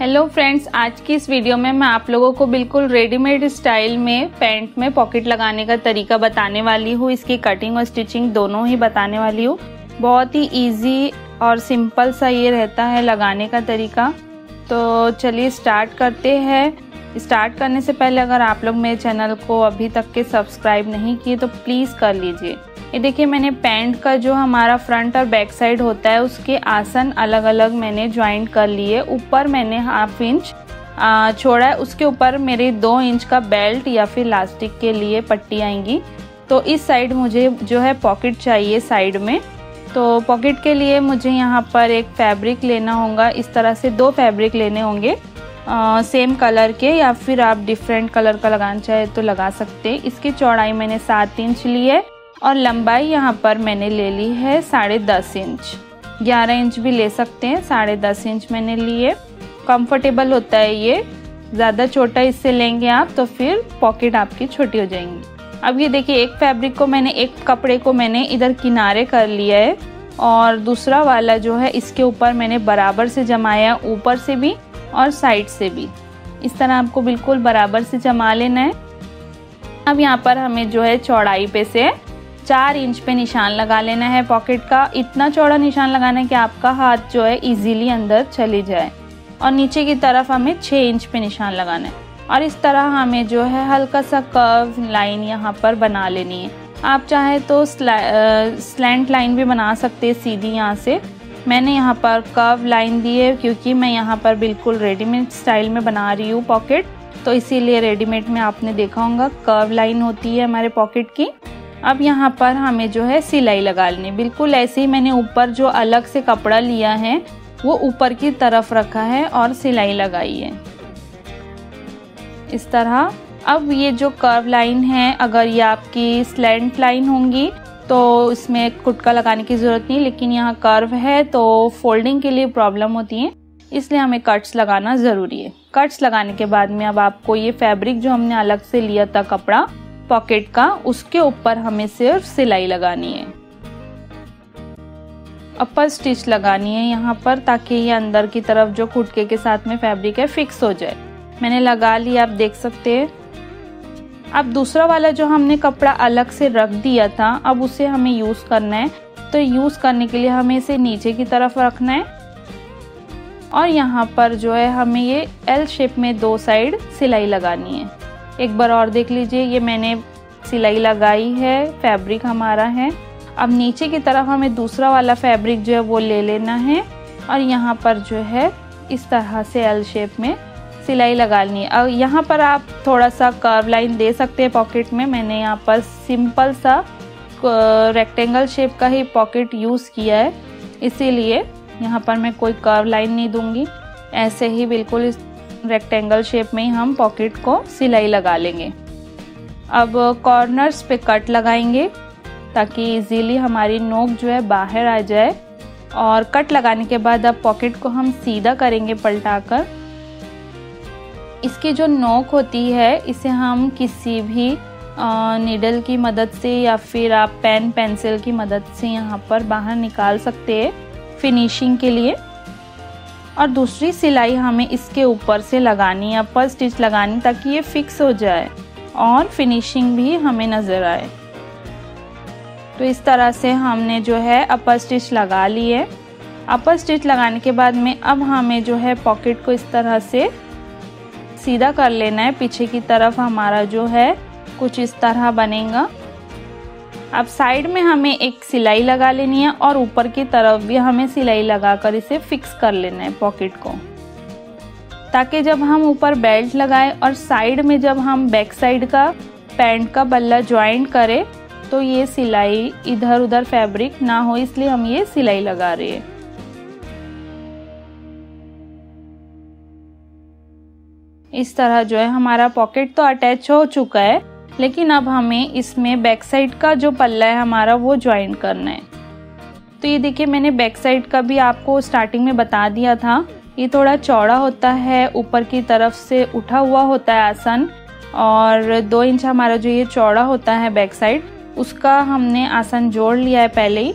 Hello friends आज की इस वीडियो में मैं आप लोगों को बिल्कुल रेडीमेड स्टाइल में पैंट में पॉकेट लगाने का तरीका बताने वाली हूँ। इसकी कटिंग और स्टिचिंग दोनों ही बताने वाली हूँ। बहुत ही इजी और सिंपल सा ये रहता है लगाने का तरीका। तो चलिए स्टार्ट करते हैं। स्टार्ट करने से पहले अगर आप लोग मेरे चैनल को अभी तक के सब्सक्राइब नहीं किए तो प्लीज़ कर लीजिए। ये देखिए, मैंने पैंट का जो हमारा फ्रंट और बैक साइड होता है, उसके आसन अलग अलग मैंने ज्वाइंट कर लिए। ऊपर मैंने हाफ़ इंच छोड़ा है। उसके ऊपर मेरे दो इंच का बेल्ट या फिर लास्टिक के लिए पट्टी आएँगी। तो इस साइड मुझे जो है पॉकेट चाहिए साइड में। तो पॉकेट के लिए मुझे यहाँ पर एक फैब्रिक लेना होगा। इस तरह से दो फैब्रिक लेने होंगे। सेम कलर के या फिर आप डिफरेंट कलर का लगाना चाहे तो लगा सकते हैं। इसकी चौड़ाई मैंने सात इंच ली है और लंबाई यहाँ पर मैंने ले ली है साढ़े दस इंच ग्यारह इंच भी ले सकते हैं, साढ़े दस इंच मैंने लिए कंफर्टेबल होता है ये। ज़्यादा छोटा इससे लेंगे आप तो फिर पॉकेट आपकी छोटी हो जाएँगी। अब ये देखिए, एक फैब्रिक को मैंने, एक कपड़े को मैंने इधर किनारे कर लिया है और दूसरा वाला जो है, इसके ऊपर मैंने बराबर से जमाया ऊपर से भी। और साइड से भी। इस तरह आपको बिल्कुल बराबर से जमा लेना है। अब यहाँ पर हमें जो है चौड़ाई पे से चार इंच पे निशान लगा लेना है पॉकेट का। इतना चौड़ा निशान लगाना है कि आपका हाथ जो है इजीली अंदर चली जाए। और नीचे की तरफ़ हमें छः इंच पे निशान लगाना है। और इस तरह हमें जो है हल्का सा कर्व लाइन यहाँ पर बना लेनी है। आप चाहे तो स्लैंट लाइन भी बना सकते हैं सीधी यहाँ से। मैंने यहाँ पर कर्व लाइन दी है क्योंकि मैं यहाँ पर बिल्कुल रेडीमेड स्टाइल में बना रही हूँ पॉकेट तो इसीलिए रेडीमेड में आपने देखा होगा कर्व लाइन होती है हमारे पॉकेट की. अब यहाँ पर हमें जो है सिलाई लगा लेनी बिल्कुल ऐसे ही मैंने ऊपर जो अलग से कपड़ा लिया है, वो ऊपर की तरफ़ रखा है और सिलाई लगाई है। इस तरह अब ये जो कर्व लाइन है, अगर ये आपकी स्लैंट लाइन होंगी तो इसमें कुटका लगाने की ज़रूरत नहीं, लेकिन यहाँ कर्व है तो फोल्डिंग के लिए प्रॉब्लम होती है। इसलिए हमें कट्स लगाना ज़रूरी है। कट्स लगाने के बाद में अब आपको ये फैब्रिक जो हमने अलग से लिया था कपड़ा पॉकेट का, उसके ऊपर हमें सिर्फ़ सिलाई लगानी है। अपर स्टिच लगानी है यहाँ पर, ताकि ये अंदर की तरफ़ जो खुटके के साथ में फैब्रिक है फिक्स हो जाए। मैंने लगा लिया, आप देख सकते हैं। अब दूसरा वाला जो हमने कपड़ा अलग से रख दिया था, अब उसे हमें यूज़ करना है। तो यूज़ करने के लिए हमें इसे नीचे की तरफ़ रखना है। और यहाँ पर जो है हमें ये एल शेप में दो साइड सिलाई लगानी है। एक बार और देख लीजिए, ये मैंने सिलाई लगाई है फैब्रिक हमारा है। अब नीचे की तरफ़ हमें दूसरा वाला फैब्रिक जो है वो ले लेना है। और यहाँ पर जो है इस तरह से एल शेप में सिलाई लगा है अब यहाँ पर आप थोड़ा सा कर्व लाइन दे सकते हैं पॉकेट में। मैंने यहाँ पर सिंपल सा रेक्टेंगल शेप का ही पॉकेट यूज़ किया है। इसीलिए यहाँ पर मैं कोई कर्व लाइन नहीं दूँगी। ऐसे ही बिल्कुल इस रेक्टेंगल शेप में ही हम पॉकेट को सिलाई लगा लेंगे। अब कॉर्नर्स पे कट लगाएँगे ताकि इजीली हमारी नोक जो है बाहर आ जाए। और कट लगाने के बाद अब पॉकेट को हम सीधा करेंगे पलटाकर। इसकी जो नोक होती है, इसे हम किसी भी निडल की मदद से या फिर आप पेन पेंसिल की मदद से यहाँ पर बाहर निकाल सकते हैं फिनिशिंग के लिए। और दूसरी सिलाई हमें इसके ऊपर से लगानी है अपर स्टिच लगानी ताकि ये फिक्स हो जाए और फिनिशिंग भी हमें नज़र आए। तो इस तरह से हमने जो है अपर स्टिच लगा ली है। अपर स्टिच लगाने के बाद में अब हमें जो है पॉकेट को इस तरह से सीधा कर लेना है। पीछे की तरफ़ हमारा जो है, कुछ इस तरह बनेगा। अब साइड में हमें एक सिलाई लगा लेनी है और ऊपर की तरफ़ भी हमें सिलाई लगाकर इसे फिक्स कर लेना है पॉकेट को। ताकि जब हम ऊपर बेल्ट लगाएँ और साइड में जब हम बैक साइड का पैंट का बल्ला ज्वाइंट करें तो ये सिलाई इधर उधर फैब्रिक ना हो, इसलिए हम ये सिलाई लगा रहे हैं। इस तरह जो है हमारा पॉकेट तो अटैच हो चुका है, लेकिन अब हमें इसमें बैक साइड का जो पल्ला है हमारा वो ज्वाइन करना है। तो ये देखिए, मैंने बैक साइड का भी आपको स्टार्टिंग में बता दिया था। ये थोड़ा चौड़ा होता है, ऊपर की तरफ़ से उठा हुआ होता है आसन, और दो इंच हमारा जो ये चौड़ा होता है बैक साइड उसका हमने आसन जोड़ लिया है पहले ही,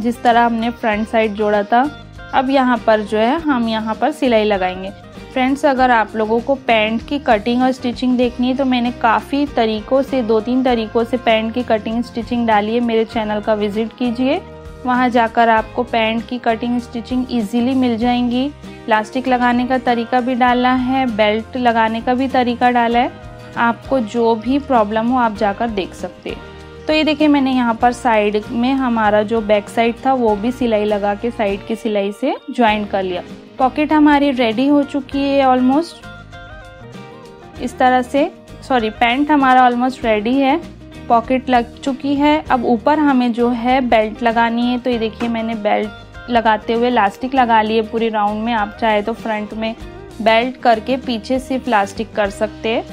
जिस तरह हमने फ्रंट साइड जोड़ा था। अब यहाँ पर जो है, हम यहाँ पर सिलाई लगाएँगे। फ्रेंड्स अगर आप लोगों को पैंट की कटिंग और स्टिचिंग देखनी है तो मैंने काफ़ी तरीक़ों से, दो तीन तरीक़ों से पैंट की कटिंग स्टिचिंग डाली है। मेरे चैनल का विज़िट कीजिए। वहाँ जाकर आपको पैंट की कटिंग स्टिचिंग इजीली मिल जाएँगी। प्लास्टिक लगाने का तरीका भी डाला है बेल्ट लगाने का भी तरीका डाला है। आपको जो भी प्रॉब्लम हो, आप जाकर देख सकते तो ये देखिए, मैंने यहाँ पर साइड में हमारा जो बैक साइड था, वो भी सिलाई लगा के साइड की सिलाई से ज्वाइन कर लिया। पॉकेट हमारी रेडी हो चुकी है ऑलमोस्ट इस तरह से सॉरी पैंट हमारा ऑलमोस्ट रेडी है. पॉकेट लग चुकी है. अब ऊपर हमें जो है बेल्ट लगानी है तो ये देखिए मैंने बेल्ट लगाते हुए लास्टिक लगा लिए पूरी राउंड में. आप चाहे तो फ्रंट में बेल्ट करके पीछे से प्लास्टिक कर सकते हैं.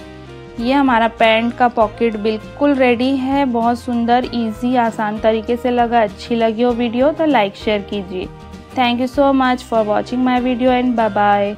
ये हमारा पैंट का पॉकेट बिल्कुल रेडी है. बहुत सुंदर इजी आसान तरीके से लगा. अच्छी लगी हो वीडियो तो लाइक शेयर कीजिए. Thank you so much for watching my video and bye bye.